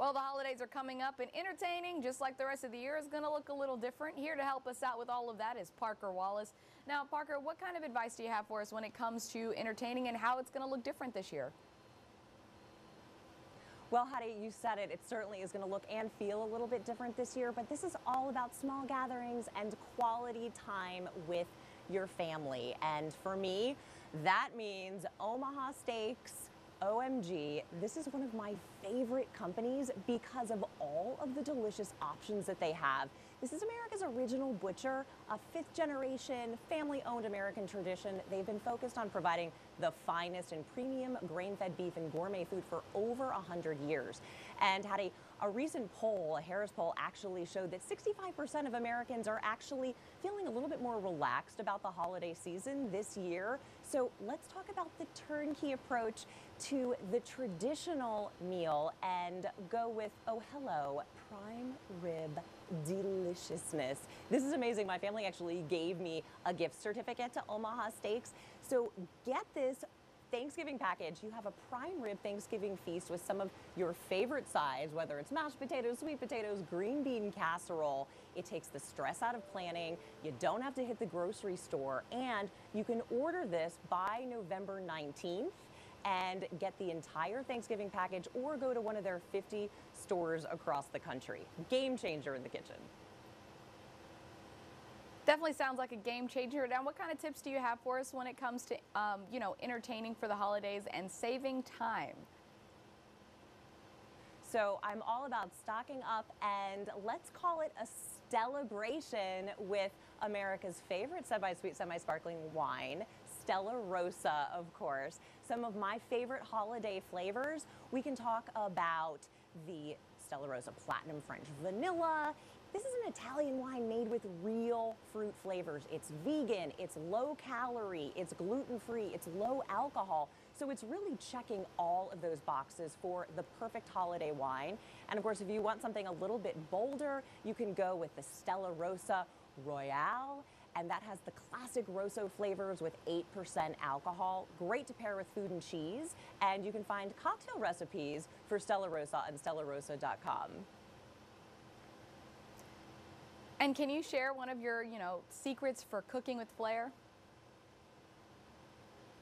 Well, the holidays are coming up and entertaining, just like the rest of the year, is going to look a little different. Here to help us out with all of that is Parker Wallace. Now, Parker, what kind of advice do you have for us when it comes to entertaining and how it's going to look different this year? Well, Hattie, you said it. It certainly is going to look and feel a little bit different this year, but this is all about small gatherings and quality time with your family. And for me, that means Omaha Steaks, OMG, this is one of my favorite companies because of all of the delicious options that they have. This is America's original butcher, a fifth generation, family owned American tradition. They've been focused on providing the finest and premium grain fed beef and gourmet food for over 100 years. And Hattie, a recent poll, a Harris poll, actually showed that 65% of Americans are actually feeling a little bit more relaxed about the holiday season this year. So let's talk about the turnkey approach to the traditional meal and go with, oh, hello, prime rib deliciousness. This is amazing. My family actually gave me a gift certificate to Omaha Steaks. So get this Thanksgiving package, you have a prime rib Thanksgiving feast with some of your favorite sides, whether it's mashed potatoes, sweet potatoes, green bean casserole. It takes the stress out of planning. You don't have to hit the grocery store, and you can order this by November 19th and get the entire Thanksgiving package or go to one of their 50 stores across the country. Game changer in the kitchen. Definitely sounds like a game changer. Now, what kind of tips do you have for us when it comes to, um, you know, entertaining for the holidays and saving time? So I'm all about stocking up and let's call it a celebration with America's favorite semi-sweet, semi-sparkling wine, Stella Rosa, of course. Some of my favorite holiday flavors. We can talk about the Stella Rosa Platinum French Vanilla. This is an Italian wine made with real fruit flavors. It's vegan, it's low calorie, it's gluten free, it's low alcohol. So it's really checking all of those boxes for the perfect holiday wine. And of course, if you want something a little bit bolder, you can go with the Stella Rosa Royale and that has the classic Rosso flavors with 8% alcohol. Great to pair with food and cheese. And you can find cocktail recipes for Stella Rosa on stellarosa.com. And can you share one of your, you know, secrets for cooking with flair?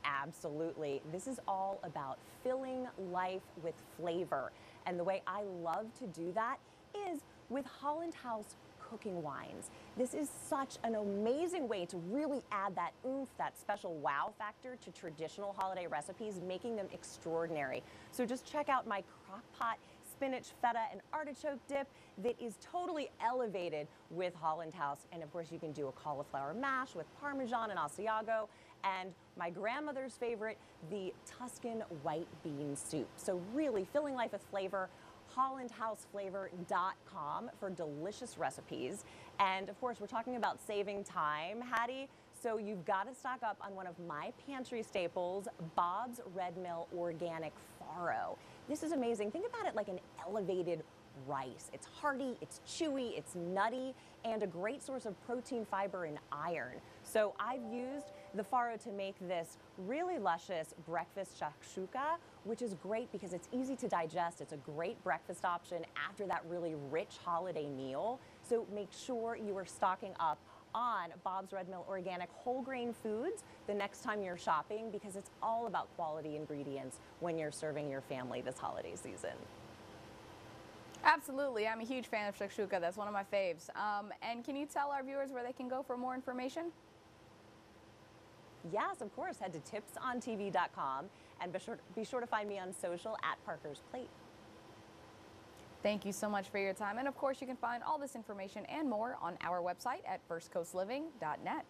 Absolutely. This is all about filling life with flavor. And the way I love to do that is with Holland House cooking wines. This is such an amazing way to really add that oomph, that special wow factor to traditional holiday recipes, making them extraordinary. So just check out my crock pot spinach, feta, and artichoke dip that is totally elevated with Holland House. And of course, you can do a cauliflower mash with Parmesan and Asiago. And my grandmother's favorite, the Tuscan white bean soup. So really filling life with flavor hollandhouseflavor.com for delicious recipes. And of course, we're talking about saving time, Hattie. So you've got to stock up on one of my pantry staples, Bob's Red Mill Organic Farro. This is amazing. Think about it like an elevated rice. It's hearty, it's chewy, it's nutty, and a great source of protein, fiber, and iron. So I've used the farro to make this really luscious breakfast shakshuka, which is great because it's easy to digest. It's a great breakfast option after that really rich holiday meal. So make sure you are stocking up on Bob's Red Mill Organic whole grain foods the next time you're shopping because it's all about quality ingredients when you're serving your family this holiday season. Absolutely. I'm a huge fan of shakshuka. That's one of my faves. Um, and can you tell our viewers where they can go for more information? Yes, of course. Head to tipsontv.com and be sure, be sure to find me on social at Parker's Plate. Thank you so much for your time. And of course, you can find all this information and more on our website at firstcoastliving.net.